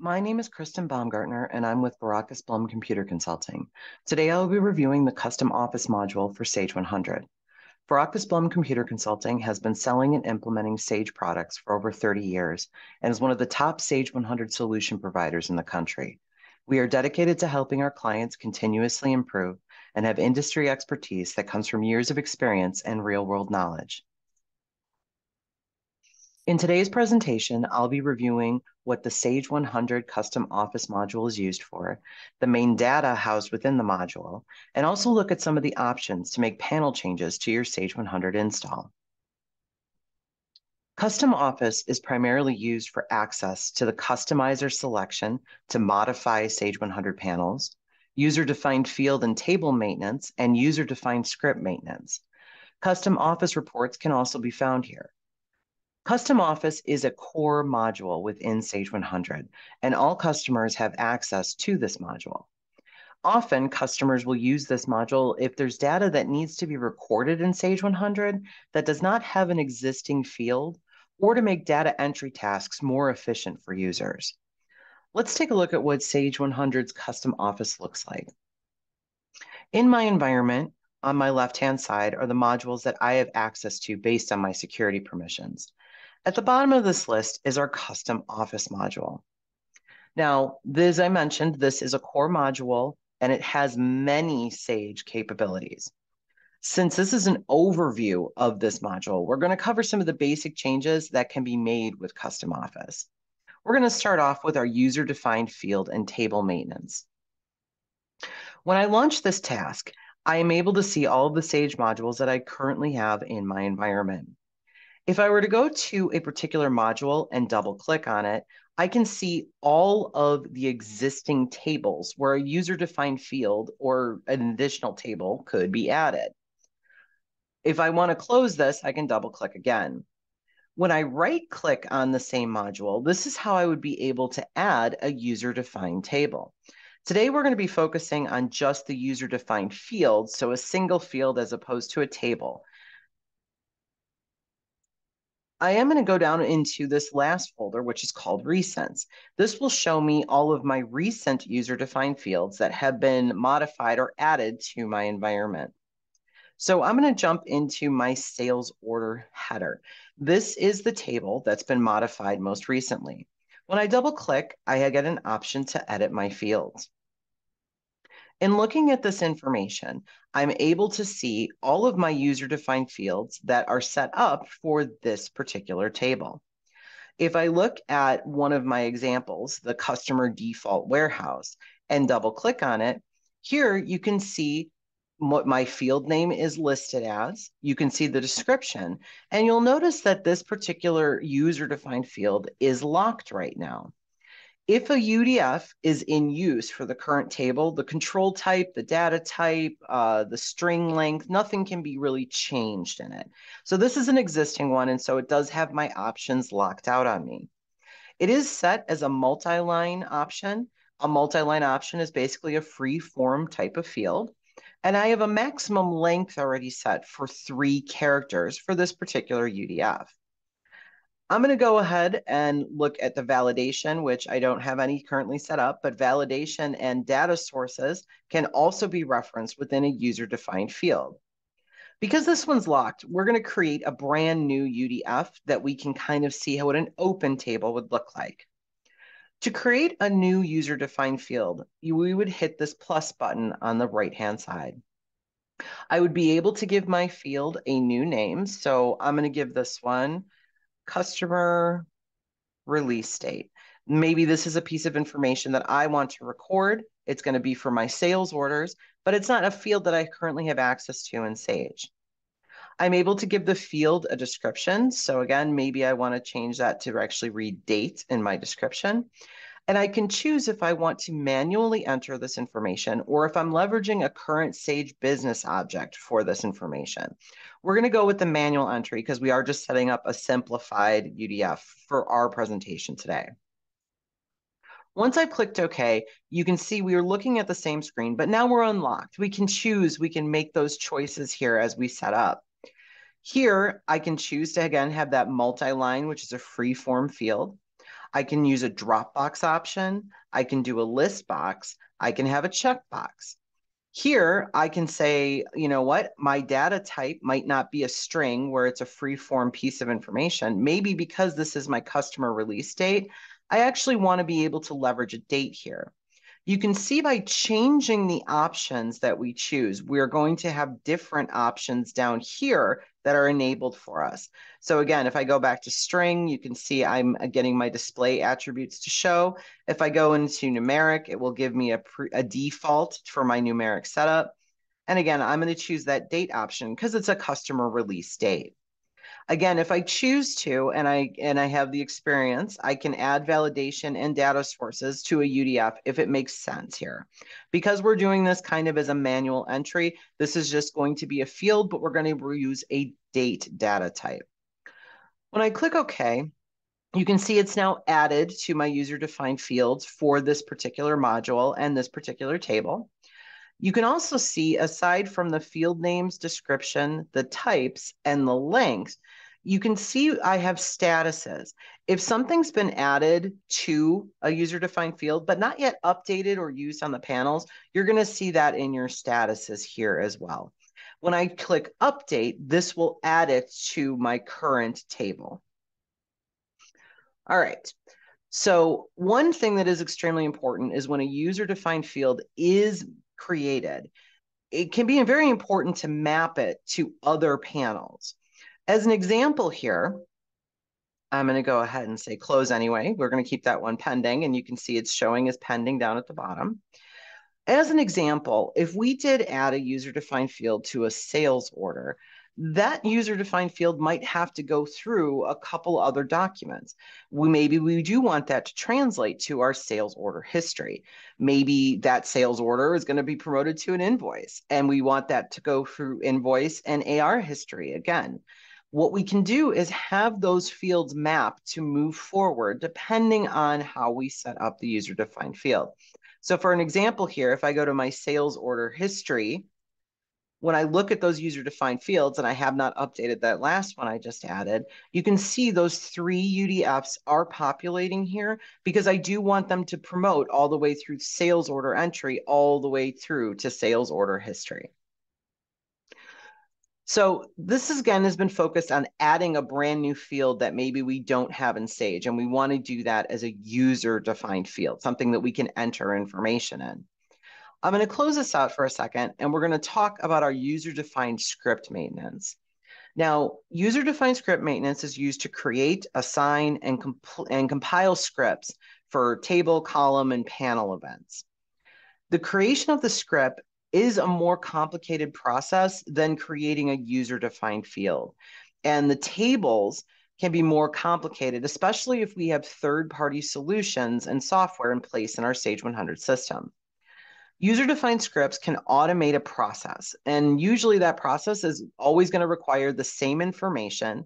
My name is Kristen Baumgartner, and I'm with Vrakas Blum Computer Consulting. Today, I will be reviewing the Custom Office module for Sage 100. Vrakas Blum Computer Consulting has been selling and implementing Sage products for over 30 years and is one of the top Sage 100 solution providers in the country. We are dedicated to helping our clients continuously improve and have industry expertise that comes from years of experience and real-world knowledge. In today's presentation, I'll be reviewing what the Sage 100 Custom Office module is used for, the main data housed within the module, and also look at some of the options to make panel changes to your Sage 100 install. Custom Office is primarily used for access to the customizer selection to modify Sage 100 panels, user-defined field and table maintenance, and user-defined script maintenance. Custom Office reports can also be found here. Custom Office is a core module within Sage 100, and all customers have access to this module. Often, customers will use this module if there's data that needs to be recorded in Sage 100 that does not have an existing field, or to make data entry tasks more efficient for users. Let's take a look at what Sage 100's Custom Office looks like. In my environment, on my left-hand side are the modules that I have access to based on my security permissions. At the bottom of this list is our custom office module. Now, as I mentioned, this is a core module and it has many Sage capabilities. Since this is an overview of this module, we're going to cover some of the basic changes that can be made with custom office. We're going to start off with our user-defined field and table maintenance. When I launch this task, I am able to see all of the Sage modules that I currently have in my environment. If I were to go to a particular module and double click on it, I can see all of the existing tables where a user defined field or an additional table could be added. If I want to close this, I can double click again. When I right click on the same module, this is how I would be able to add a user defined table. Today, we're going to be focusing on just the user defined field, so a single field as opposed to a table. I am going to go down into this last folder, which is called Recents. This will show me all of my recent user-defined fields that have been modified or added to my environment. So I'm going to jump into my sales order header. This is the table that's been modified most recently. When I double click, I get an option to edit my fields. In looking at this information, I'm able to see all of my user-defined fields that are set up for this particular table. If I look at one of my examples, the customer default warehouse, and double click on it, here you can see what my field name is listed as. You can see the description, and you'll notice that this particular user-defined field is locked right now. If a UDF is in use for the current table, the control type, the data type, uh, the string length, nothing can be really changed in it. So this is an existing one, and so it does have my options locked out on me. It is set as a multi-line option. A multi-line option is basically a free form type of field. And I have a maximum length already set for three characters for this particular UDF. I'm going to go ahead and look at the validation, which I don't have any currently set up, but validation and data sources can also be referenced within a user-defined field. Because this one's locked, we're going to create a brand new UDF that we can kind of see how what an open table would look like. To create a new user-defined field, we would hit this plus button on the right-hand side. I would be able to give my field a new name. So I'm going to give this one customer release date. Maybe this is a piece of information that I want to record. It's going to be for my sales orders, but it's not a field that I currently have access to in Sage. I'm able to give the field a description. So again, maybe I want to change that to actually read date in my description. And I can choose if I want to manually enter this information or if I'm leveraging a current Sage business object for this information. We're going to go with the manual entry because we are just setting up a simplified UDF for our presentation today. Once I've clicked OK, you can see we are looking at the same screen, but now we're unlocked. We can choose, we can make those choices here as we set up. Here, I can choose to, again, have that multi-line, which is a free form field. I can use a drop box option. I can do a list box. I can have a checkbox. Here, I can say, you know what, my data type might not be a string where it's a free form piece of information. Maybe because this is my customer release date, I actually want to be able to leverage a date here. You can see by changing the options that we choose, we're going to have different options down here that are enabled for us. So again, if I go back to string, you can see I'm uh, getting my display attributes to show. If I go into numeric, it will give me a, a default for my numeric setup. And again, I'm going to choose that date option because it's a customer release date. Again, if I choose to and I and I have the experience, I can add validation and data sources to a UDF if it makes sense here. Because we're doing this kind of as a manual entry, this is just going to be a field, but we're going to use a date data type. When I click OK, you can see it's now added to my user-defined fields for this particular module and this particular table. You can also see, aside from the field names, description, the types, and the lengths, you can see I have statuses. If something's been added to a user-defined field, but not yet updated or used on the panels, you're going to see that in your statuses here as well. When I click update, this will add it to my current table. All right. So one thing that is extremely important is when a user-defined field is created, it can be very important to map it to other panels. As an example here, I'm going to go ahead and say close anyway. We're going to keep that one pending, and you can see it's showing as pending down at the bottom. As an example, if we did add a user-defined field to a sales order, that user-defined field might have to go through a couple other documents. We, maybe we do want that to translate to our sales order history. Maybe that sales order is going to be promoted to an invoice, and we want that to go through invoice and AR history again. What we can do is have those fields mapped to move forward depending on how we set up the user defined field. So for an example here, if I go to my sales order history, when I look at those user defined fields, and I have not updated that last one I just added, you can see those three UDFs are populating here because I do want them to promote all the way through sales order entry, all the way through to sales order history. So this is, again has been focused on adding a brand new field that maybe we don't have in Sage, and we want to do that as a user-defined field, something that we can enter information in. I'm going to close this out for a second, and we're going to talk about our user-defined script maintenance. Now, user-defined script maintenance is used to create, assign, and, comp and compile scripts for table, column, and panel events. The creation of the script is a more complicated process than creating a user defined field. And the tables can be more complicated, especially if we have third party solutions and software in place in our Sage 100 system. User defined scripts can automate a process, and usually that process is always going to require the same information.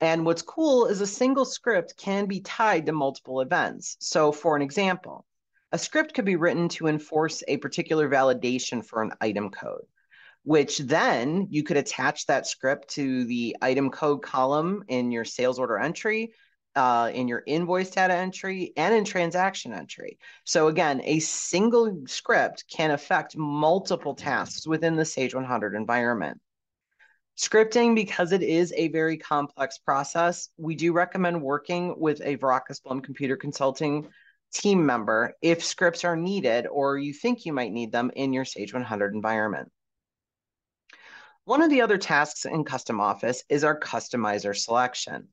And what's cool is a single script can be tied to multiple events. So, for an example, a script could be written to enforce a particular validation for an item code, which then you could attach that script to the item code column in your sales order entry, uh, in your invoice data entry, and in transaction entry. So again, a single script can affect multiple tasks within the Sage 100 environment. Scripting, because it is a very complex process, we do recommend working with a Vrakas Blum Computer Consulting team member if scripts are needed or you think you might need them in your Sage 100 environment. One of the other tasks in Custom Office is our customizer selection.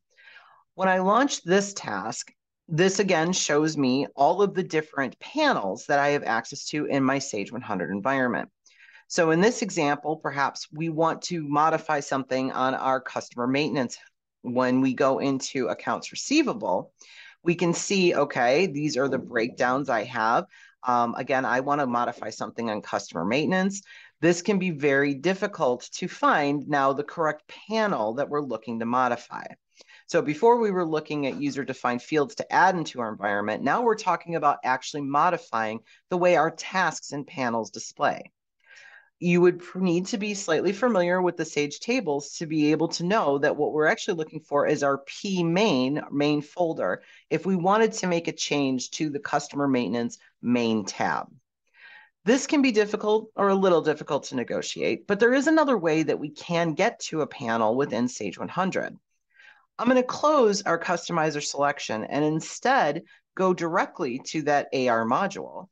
When I launch this task, this again shows me all of the different panels that I have access to in my Sage 100 environment. So in this example, perhaps we want to modify something on our customer maintenance when we go into accounts receivable we can see, okay, these are the breakdowns I have. Um, again, I want to modify something on customer maintenance. This can be very difficult to find now the correct panel that we're looking to modify. So before we were looking at user-defined fields to add into our environment, now we're talking about actually modifying the way our tasks and panels display. you would need to be slightly familiar with the Sage tables to be able to know that what we're actually looking for is our P main, main folder, if we wanted to make a change to the customer maintenance main tab. This can be difficult or a little difficult to negotiate, but there is another way that we can get to a panel within Sage 100. I'm going to close our customizer selection and instead go directly to that AR module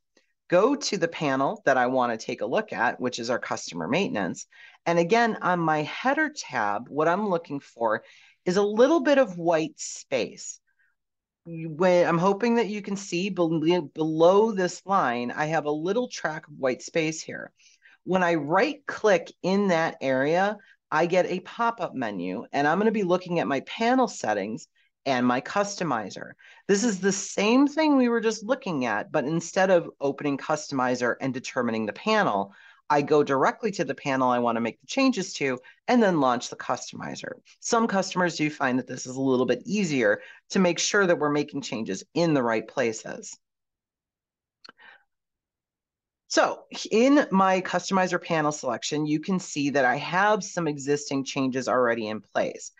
go to the panel that I want to take a look at, which is our customer maintenance. And again, on my header tab, what I'm looking for is a little bit of white space. I'm hoping that you can see below this line, I have a little track of white space here. When I right click in that area, I get a pop-up menu and I'm going to be looking at my panel settings and my customizer. This is the same thing we were just looking at, but instead of opening customizer and determining the panel, I go directly to the panel I want to make the changes to and then launch the customizer. Some customers do find that this is a little bit easier to make sure that we're making changes in the right places. So in my customizer panel selection, you can see that I have some existing changes already in place.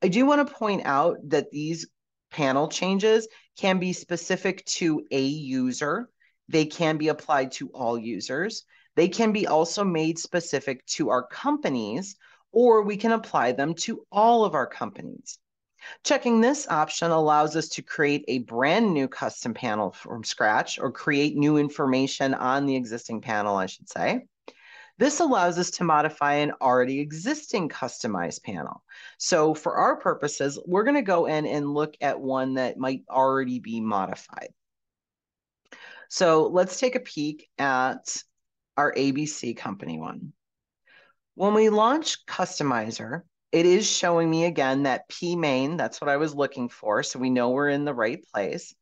I do want to point out that these panel changes can be specific to a user. They can be applied to all users. They can be also made specific to our companies, or we can apply them to all of our companies. Checking this option allows us to create a brand new custom panel from scratch or create new information on the existing panel, I should say. This allows us to modify an already existing customized panel. So for our purposes, we're going to go in and look at one that might already be modified. So let's take a peek at our ABC company one. When we launch Customizer, it is showing me again that P main, that's what I was looking for. So we know we're in the right place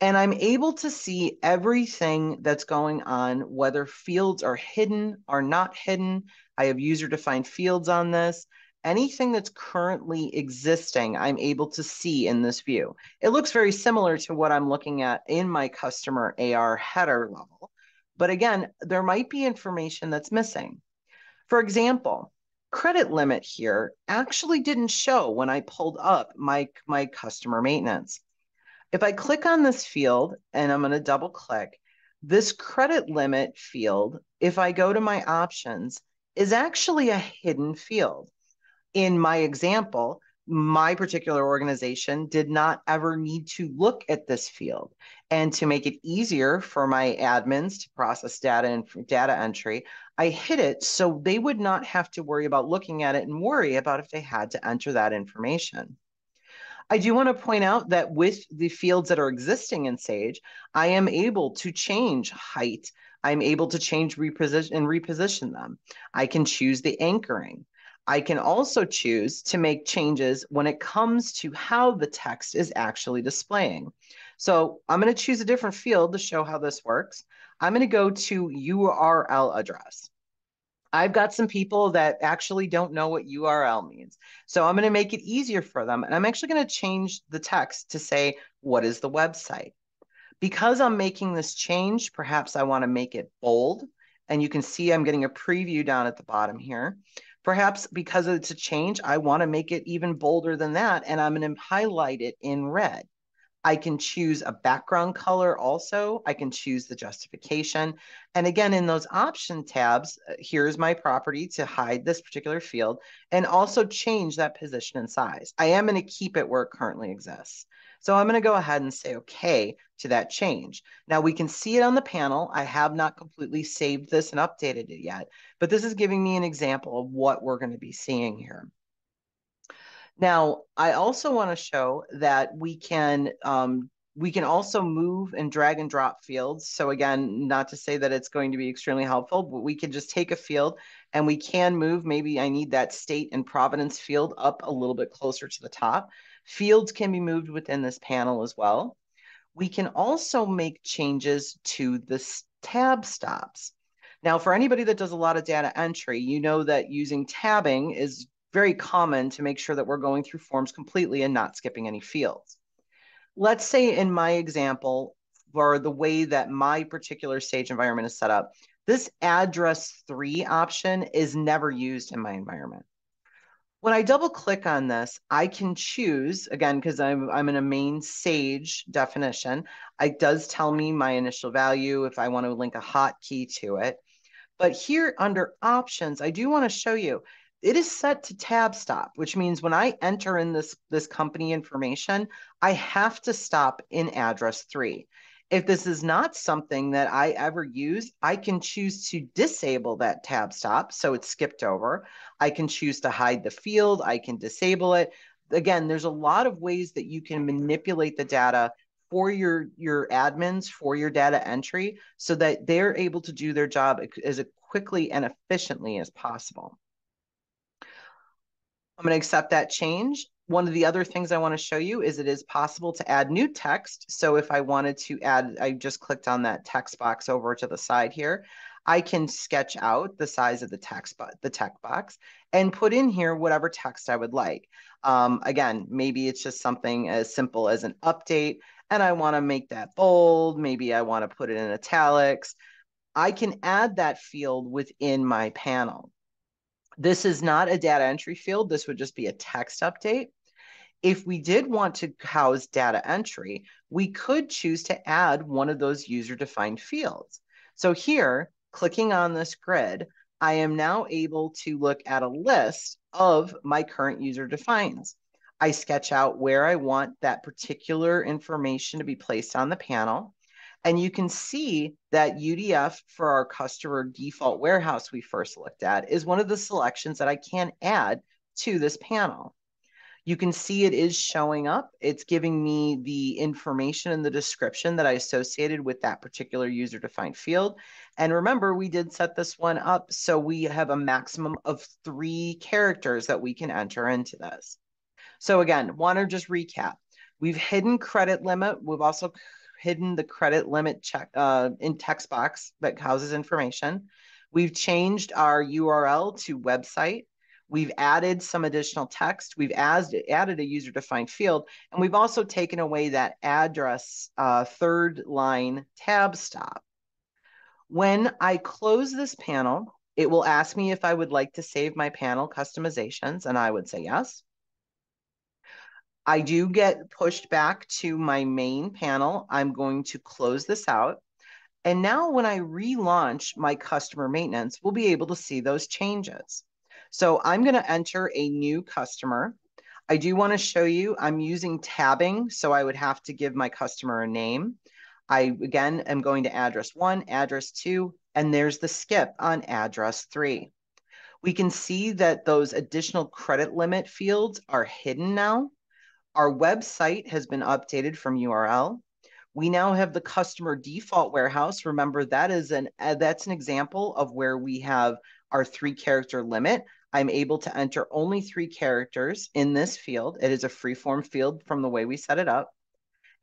and I'm able to see everything that's going on, whether fields are hidden or not hidden. I have user defined fields on this. Anything that's currently existing, I'm able to see in this view. It looks very similar to what I'm looking at in my customer AR header level. But again, there might be information that's missing. For example, credit limit here actually didn't show when I pulled up my, my customer maintenance. If I click on this field and I'm going to double click, this credit limit field, if I go to my options, is actually a hidden field. In my example, my particular organization did not ever need to look at this field. And to make it easier for my admins to process data and data entry, I hid it so they would not have to worry about looking at it and worry about if they had to enter that information. I do want to point out that with the fields that are existing in Sage, I am able to change height. I'm able to change reposition and reposition them. I can choose the anchoring. I can also choose to make changes when it comes to how the text is actually displaying. So I'm going to choose a different field to show how this works. I'm going to go to URL address. I've got some people that actually don't know what URL means. So I'm going to make it easier for them. And I'm actually going to change the text to say, what is the website? Because I'm making this change, perhaps I want to make it bold. And you can see I'm getting a preview down at the bottom here. Perhaps because it's a change, I want to make it even bolder than that. And I'm going to highlight it in red. I can choose a background color also. I can choose the justification. And again, in those option tabs, uh, here's my property to hide this particular field and also change that position and size. I am going to keep it where it currently exists. So I'm going to go ahead and say okay to that change. Now we can see it on the panel. I have not completely saved this and updated it yet, but this is giving me an example of what we're going to be seeing here. Now, I also want to show that we can um, we can also move and drag and drop fields. So again, not to say that it's going to be extremely helpful, but we can just take a field and we can move. Maybe I need that state and Providence field up a little bit closer to the top. Fields can be moved within this panel as well. We can also make changes to the tab stops. Now, for anybody that does a lot of data entry, you know that using tabbing is very common to make sure that we're going through forms completely and not skipping any fields. Let's say in my example, for the way that my particular Sage environment is set up, This address three option is never used in my environment. When I double click on this, I can choose, again, because I'm, I'm in a main Sage definition, it does tell me my initial value if I want to link a hotkey to it. But here under options, I do want to show you, it is set to tab stop, which means when I enter in this, this company information, I have to stop in address three. If this is not something that I ever use, I can choose to disable that tab stop so it's skipped over. I can choose to hide the field, I can disable it. Again, there's a lot of ways that you can manipulate the data for your your admins for your data entry so that they're able to do their job as quickly and efficiently as possible. I'm going to accept that change one of the other things I want to show you is it is possible to add new text. So if I wanted to add, I just clicked on that text box over to the side here. I can sketch out the size of the text, the text box and put in here whatever text I would like. Um, again, maybe it's just something as simple as an update and I want to make that bold. Maybe I want to put it in italics. I can add that field within my panel. This is not a data entry field. This would just be a text update. If we did want to house data entry, we could choose to add one of those user-defined fields. So here, clicking on this grid, I am now able to look at a list of my current user defines. I sketch out where I want that particular information to be placed on the panel. And you can see that UDF for our customer default warehouse we first looked at is one of the selections that I can add to this panel. You can see it is showing up. It's giving me the information and the description that I associated with that particular user defined field. And remember, we did set this one up so we have a maximum of three characters that we can enter into this. So again, want to just recap. We've hidden credit limit. We've also hidden the credit limit check uh, in text box that houses information. We've changed our URL to website. We've added some additional text. We've added, added a user-defined field, and we've also taken away that address uh, third line tab stop. When I close this panel, it will ask me if I would like to save my panel customizations, and I would say yes. I do get pushed back to my main panel. I'm going to close this out. And now when I relaunch my customer maintenance, we'll be able to see those changes. So I'm going to enter a new customer. I do want to show you, I'm using tabbing, so I would have to give my customer a name. I, again, am going to address one, address two, and there's the skip on address three. We can see that those additional credit limit fields are hidden now. Our website has been updated from URL. We now have the customer default warehouse. Remember, that is an uh, that's an example of where we have our three character limit. I'm able to enter only three characters in this field. It is a freeform field from the way we set it up.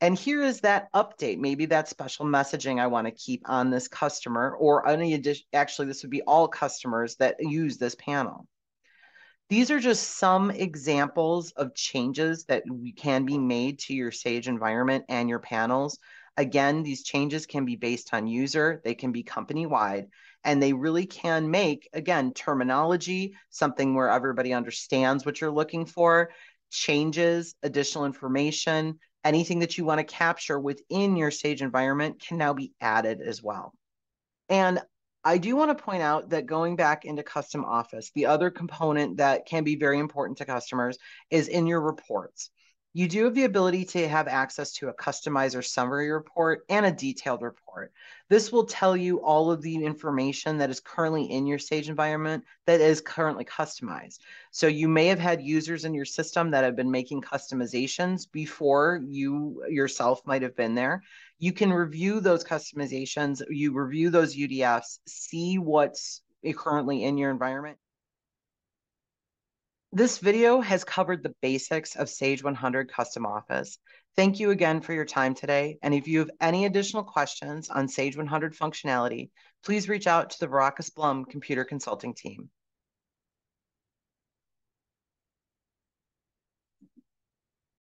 And here is that update, maybe that special messaging I want to keep on this customer or any addition, actually this would be all customers that use this panel. These are just some examples of changes that can be made to your Sage environment and your panels. Again, these changes can be based on user, they can be company wide, and they really can make again terminology something where everybody understands what you're looking for changes additional information anything that you want to capture within your sage environment can now be added as well and I do want to point out that going back into custom office, the other component that can be very important to customers is in your reports. You do have the ability to have access to a customizer summary report and a detailed report. This will tell you all of the information that is currently in your Sage environment that is currently customized. So you may have had users in your system that have been making customizations before you yourself might have been there. You can review those customizations, you review those UDFs, see what's currently in your environment, this video has covered the basics of Sage 100 Custom Office. Thank you again for your time today. And if you have any additional questions on Sage 100 functionality, please reach out to the Vrakas Blum Computer Consulting Team.